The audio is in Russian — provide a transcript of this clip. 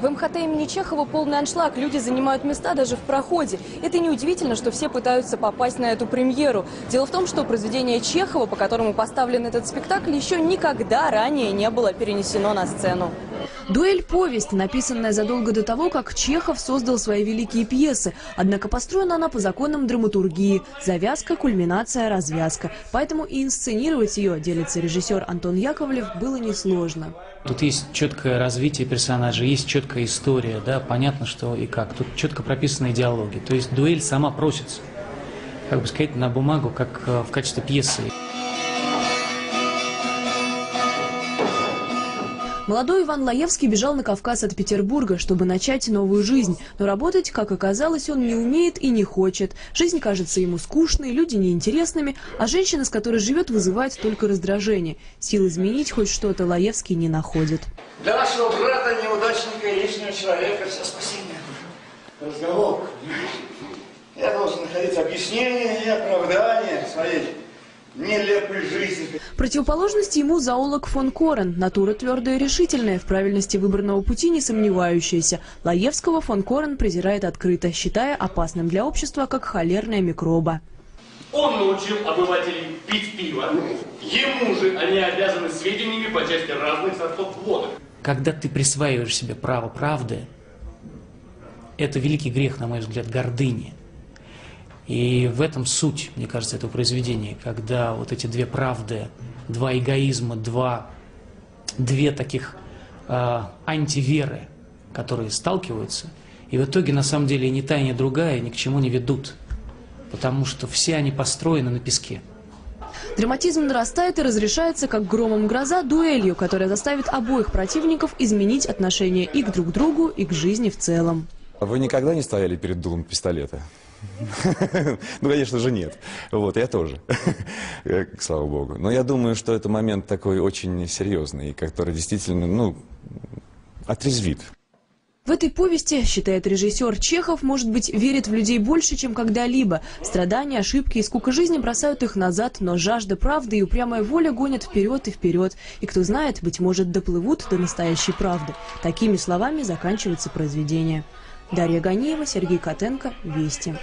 В МХТ имени Чехова полный аншлаг. Люди занимают места даже в проходе. Это неудивительно, что все пытаются попасть на эту премьеру. Дело в том, что произведение Чехова, по которому поставлен этот спектакль, еще никогда ранее не было перенесено на сцену. Дуэль – повесть, написанная задолго до того, как Чехов создал свои великие пьесы. Однако построена она по законам драматургии. Завязка, кульминация, развязка. Поэтому и инсценировать ее, делится режиссер Антон Яковлев, было несложно. Тут есть четкое развитие персонажа, есть четкая история, да, понятно, что и как. Тут четко прописаны диалоги. То есть дуэль сама просится, как бы сказать, на бумагу, как э, в качестве пьесы. Молодой Иван Лаевский бежал на Кавказ от Петербурга, чтобы начать новую жизнь. Но работать, как оказалось, он не умеет и не хочет. Жизнь кажется ему скучной, люди неинтересными, а женщина, с которой живет, вызывает только раздражение. Сил изменить хоть что-то Лаевский не находит. Для брата, неудачника и лишнего человека, все спасение. Разговор. Я должен находить объяснение и оправдание своей нелепой жизни. Противоположность ему зоолог фон Корен. Натура твердая и решительная, в правильности выбранного пути не сомневающаяся. Лаевского фон Корен презирает открыто, считая опасным для общества как холерная микроба. Он научил обывателей пить пиво. Ему же они обязаны сведениями по части разных сортов водок. Когда ты присваиваешь себе право правды, это великий грех, на мой взгляд, гордыни. И в этом суть, мне кажется, этого произведения, когда вот эти две правды, два эгоизма, два, две таких э, антиверы, которые сталкиваются, и в итоге на самом деле ни та, ни другая ни к чему не ведут, потому что все они построены на песке. Драматизм нарастает и разрешается, как громом гроза, дуэлью, которая заставит обоих противников изменить отношение и к друг другу, и к жизни в целом. Вы никогда не стояли перед дулом пистолета? Ну, конечно же, нет. Вот, я тоже, слава богу. Но я думаю, что это момент такой очень серьезный, который действительно, ну, отрезвит. В этой повести, считает режиссер Чехов, может быть, верит в людей больше, чем когда-либо. Страдания, ошибки и скука жизни бросают их назад, но жажда правды и упрямая воля гонят вперед и вперед. И кто знает, быть может, доплывут до настоящей правды. Такими словами заканчивается произведение. Дарья Ганиева, Сергей Котенко, Вести.